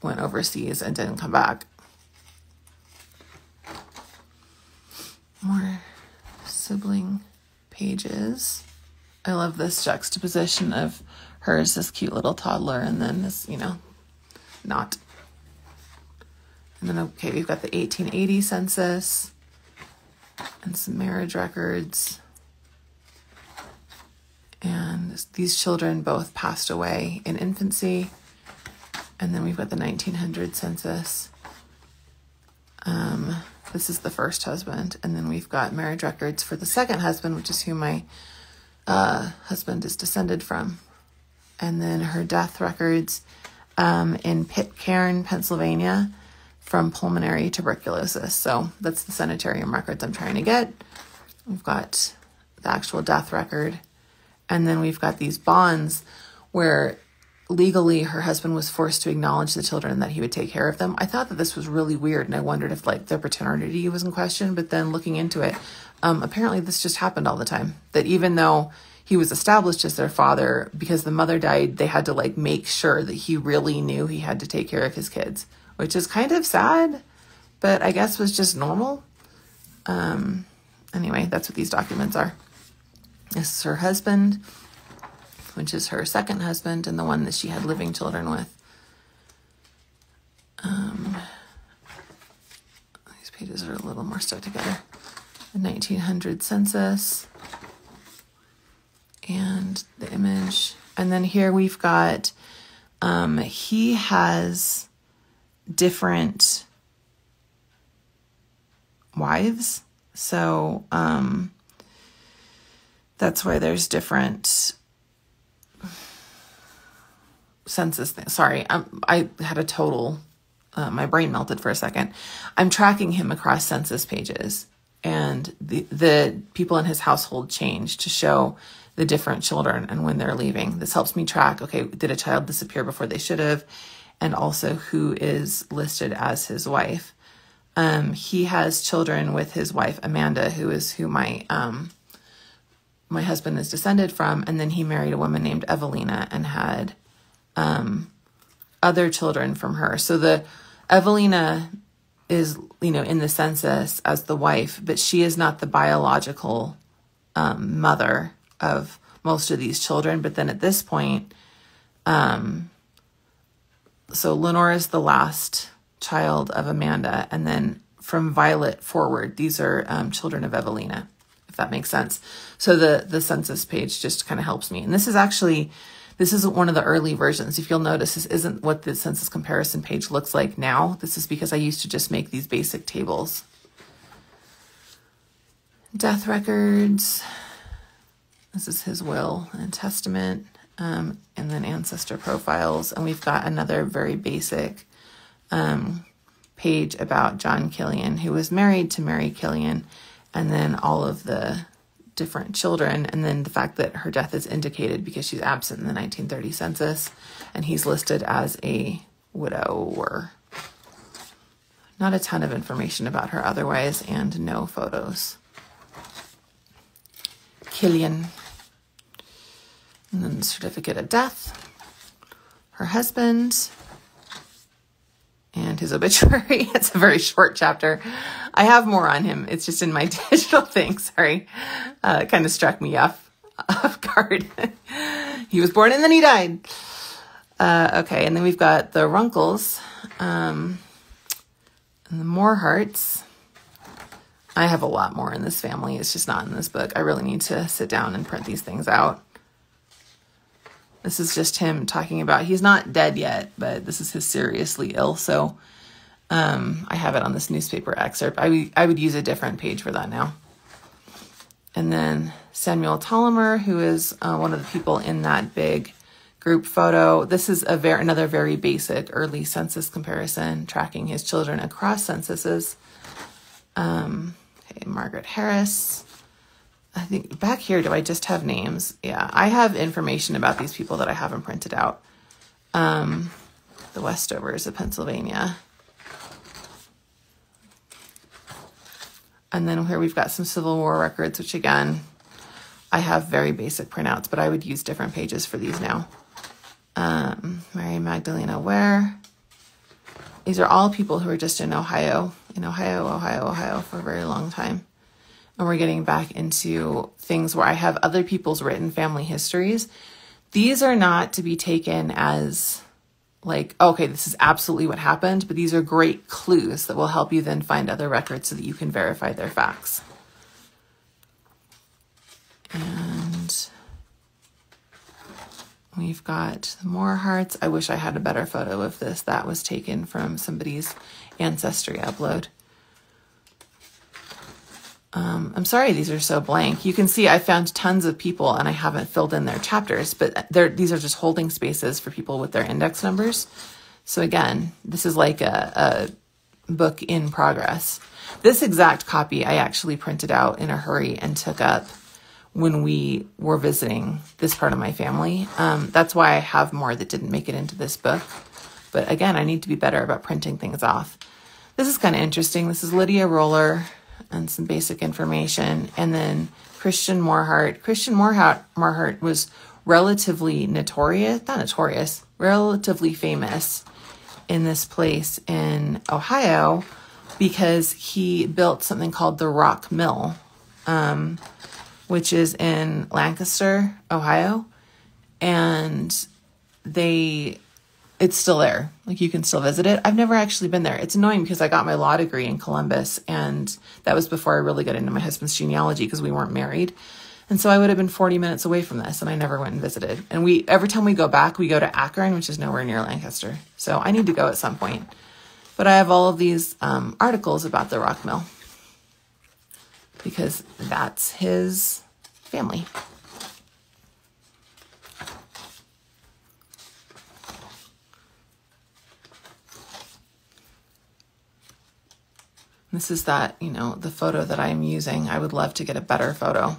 went overseas and didn't come back. More sibling pages. I love this juxtaposition of her as this cute little toddler and then this, you know, not. And then, okay, we've got the 1880 census and some marriage records. And these children both passed away in infancy. And then we've got the 1900 census. Um, this is the first husband. And then we've got marriage records for the second husband, which is who my uh, husband is descended from. And then her death records um, in Pitcairn, Pennsylvania, from pulmonary tuberculosis. So that's the sanitarium records I'm trying to get. We've got the actual death record. And then we've got these bonds where legally her husband was forced to acknowledge the children that he would take care of them. I thought that this was really weird and I wondered if like their paternity was in question, but then looking into it, um, apparently this just happened all the time. That even though he was established as their father, because the mother died, they had to like make sure that he really knew he had to take care of his kids, which is kind of sad, but I guess was just normal. Um, anyway, that's what these documents are. This is her husband which is her second husband and the one that she had living children with. Um, these pages are a little more stuck together. The 1900 census and the image. And then here we've got, um, he has different wives. So, um, that's why there's different census thing. Sorry, I'm, I had a total, uh, my brain melted for a second. I'm tracking him across census pages, and the the people in his household change to show the different children and when they're leaving. This helps me track. Okay, did a child disappear before they should have, and also who is listed as his wife. Um, he has children with his wife Amanda, who is who my um, my husband is descended from, and then he married a woman named Evelina and had um, other children from her. So the Evelina is, you know, in the census as the wife, but she is not the biological um, mother of most of these children. But then at this point, um, so Lenore is the last child of Amanda, and then from Violet forward, these are um, children of Evelina, if that makes sense. So the the census page just kind of helps me, and this is actually this isn't one of the early versions. If you'll notice, this isn't what the census comparison page looks like now. This is because I used to just make these basic tables. Death records. This is his will and testament. Um, and then ancestor profiles. And we've got another very basic um, page about John Killian, who was married to Mary Killian, and then all of the different children, and then the fact that her death is indicated because she's absent in the 1930 census, and he's listed as a widower. Not a ton of information about her otherwise, and no photos. Killian. And then the certificate of death. Her husband. And his obituary. it's a very short chapter. I have more on him. It's just in my digital thing. Sorry. Uh, it kind of struck me off, off guard. he was born and then he died. Uh, okay. And then we've got the Runkles, um, and the Morharts. I have a lot more in this family. It's just not in this book. I really need to sit down and print these things out. This is just him talking about, he's not dead yet, but this is his seriously ill. So um, I have it on this newspaper excerpt. I, I would use a different page for that now. And then Samuel Tolomer, who is uh, one of the people in that big group photo. This is a very another very basic early census comparison, tracking his children across censuses. Um, Okay, Margaret Harris. I think back here, do I just have names? Yeah, I have information about these people that I haven't printed out. Um, the Westovers of Pennsylvania. And then here we've got some Civil War records, which again, I have very basic printouts, but I would use different pages for these now. Um, Mary Magdalena Ware. These are all people who are just in Ohio, in Ohio, Ohio, Ohio for a very long time. And we're getting back into things where I have other people's written family histories. These are not to be taken as like, okay, this is absolutely what happened, but these are great clues that will help you then find other records so that you can verify their facts. And we've got Morharts. I wish I had a better photo of this. That was taken from somebody's ancestry upload. Um, I'm sorry these are so blank. You can see I found tons of people and I haven't filled in their chapters, but these are just holding spaces for people with their index numbers. So again, this is like a, a book in progress. This exact copy I actually printed out in a hurry and took up when we were visiting this part of my family. Um, that's why I have more that didn't make it into this book. But again, I need to be better about printing things off. This is kind of interesting. This is Lydia Roller and some basic information. And then Christian Morhart. Christian Morhart, Morhart was relatively notorious, not notorious, relatively famous in this place in Ohio because he built something called the Rock Mill, um, which is in Lancaster, Ohio. And they it's still there. Like you can still visit it. I've never actually been there. It's annoying because I got my law degree in Columbus and that was before I really got into my husband's genealogy because we weren't married. And so I would have been 40 minutes away from this and I never went and visited. And we every time we go back, we go to Akron, which is nowhere near Lancaster. So I need to go at some point. But I have all of these um, articles about the rock mill because that's his family. This is that, you know, the photo that I'm using. I would love to get a better photo.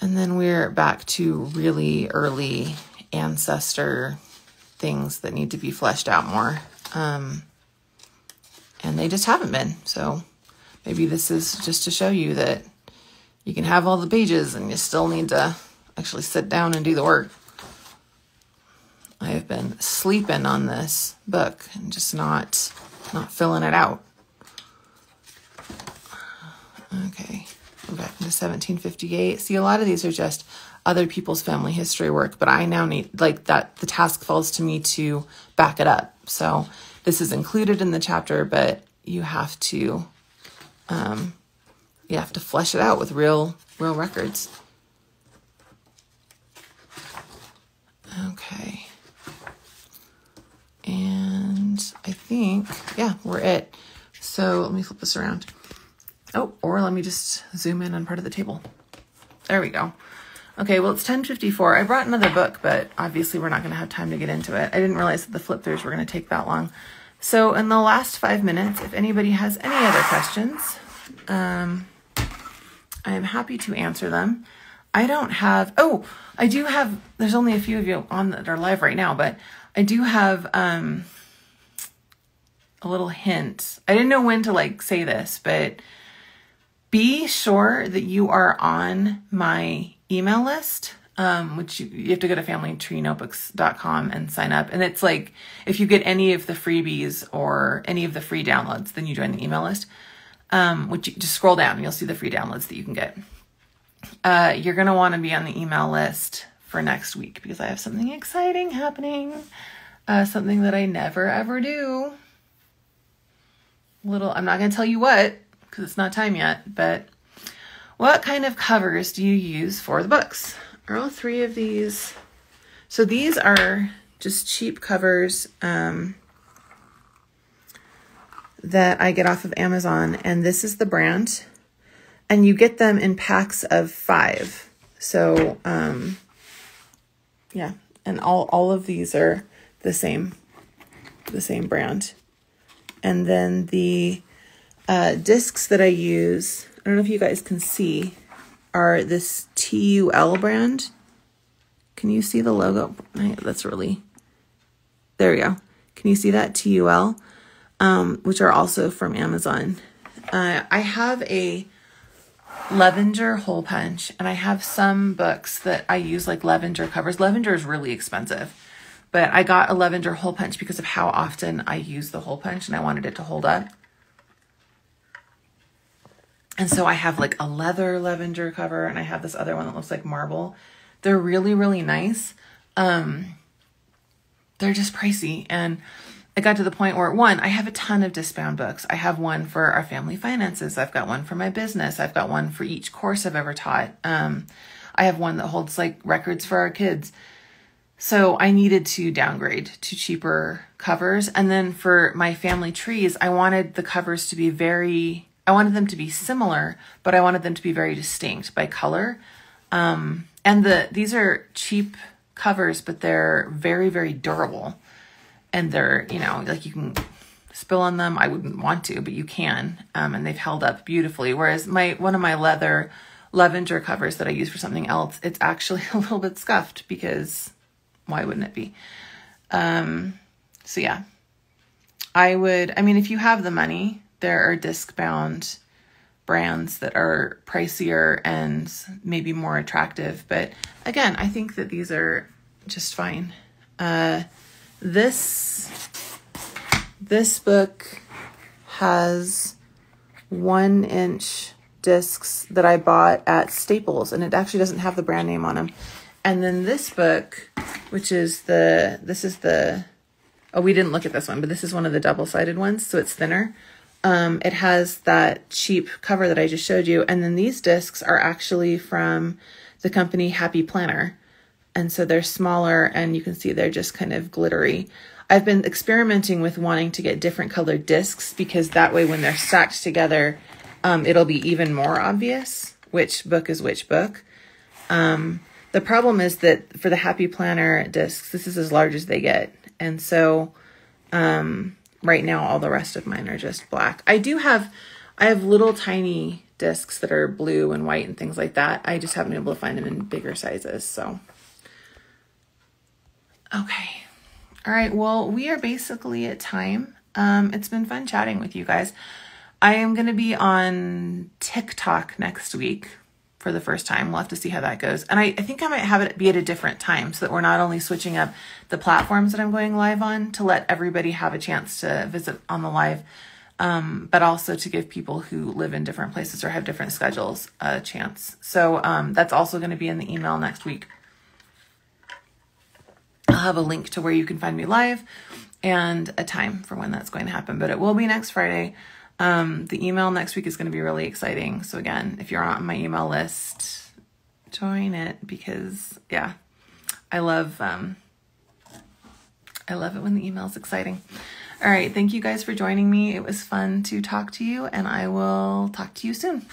And then we're back to really early ancestor things that need to be fleshed out more. Um, and they just haven't been. So maybe this is just to show you that you can have all the pages and you still need to actually sit down and do the work. I have been sleeping on this book and just not not filling it out. Okay, we're back into 1758. See, a lot of these are just other people's family history work, but I now need like that. The task falls to me to back it up. So this is included in the chapter, but you have to, um, you have to flesh it out with real, real records. Okay. And I think, yeah, we're it. So let me flip this around. Oh, or let me just zoom in on part of the table. There we go. Okay, well, it's 1054. I brought another book, but obviously we're not going to have time to get into it. I didn't realize that the flip throughs were going to take that long. So in the last five minutes, if anybody has any other questions, um, I am happy to answer them. I don't have, oh, I do have, there's only a few of you on that are live right now, but I do have um, a little hint. I didn't know when to like say this, but be sure that you are on my email list. Um, which you, you have to go to familytreenotebooks.com and sign up. And it's like, if you get any of the freebies or any of the free downloads, then you join the email list. Um, which you just scroll down and you'll see the free downloads that you can get. Uh, you're going to want to be on the email list for next week because I have something exciting happening. Uh, something that I never ever do. Little, I'm not going to tell you what because it's not time yet, but what kind of covers do you use for the books? Are all three of these? So these are just cheap covers um, that I get off of Amazon, and this is the brand. And you get them in packs of five. So, um, yeah, and all, all of these are the same, the same brand. And then the uh, discs that I use, I don't know if you guys can see, are this TUL brand. Can you see the logo? That's really, there we go. Can you see that TUL? Um, which are also from Amazon. Uh, I have a Levenger hole punch, and I have some books that I use like Levenger covers. Levenger is really expensive, but I got a Levenger hole punch because of how often I use the hole punch and I wanted it to hold up. And so I have like a leather Levenger cover and I have this other one that looks like marble. They're really, really nice. Um, they're just pricey. And I got to the point where one, I have a ton of discbound books. I have one for our family finances. I've got one for my business. I've got one for each course I've ever taught. Um, I have one that holds like records for our kids. So I needed to downgrade to cheaper covers. And then for my family trees, I wanted the covers to be very, I wanted them to be similar, but I wanted them to be very distinct by color. Um, and the, these are cheap covers, but they're very, very durable and they're, you know, like you can spill on them. I wouldn't want to, but you can. Um, and they've held up beautifully. Whereas my one of my leather Levenger covers that I use for something else, it's actually a little bit scuffed because why wouldn't it be? Um, so yeah, I would, I mean, if you have the money, there are disc bound brands that are pricier and maybe more attractive. But again, I think that these are just fine. Uh, this this book has one inch discs that I bought at Staples, and it actually doesn't have the brand name on them. And then this book, which is the this is the oh we didn't look at this one, but this is one of the double sided ones, so it's thinner. Um, it has that cheap cover that I just showed you, and then these discs are actually from the company Happy Planner and so they're smaller and you can see they're just kind of glittery. I've been experimenting with wanting to get different colored discs because that way when they're stacked together, um, it'll be even more obvious which book is which book. Um, the problem is that for the Happy Planner discs, this is as large as they get. And so um, right now all the rest of mine are just black. I do have, I have little tiny discs that are blue and white and things like that. I just haven't been able to find them in bigger sizes. So Okay. All right. Well, we are basically at time. Um, it's been fun chatting with you guys. I am going to be on TikTok next week for the first time. We'll have to see how that goes. And I, I think I might have it be at a different time so that we're not only switching up the platforms that I'm going live on to let everybody have a chance to visit on the live, um, but also to give people who live in different places or have different schedules a chance. So um, that's also going to be in the email next week. I'll have a link to where you can find me live and a time for when that's going to happen, but it will be next Friday. Um, the email next week is going to be really exciting. So again, if you're on my email list, join it because yeah, I love, um, I love it when the email is exciting. All right. Thank you guys for joining me. It was fun to talk to you and I will talk to you soon.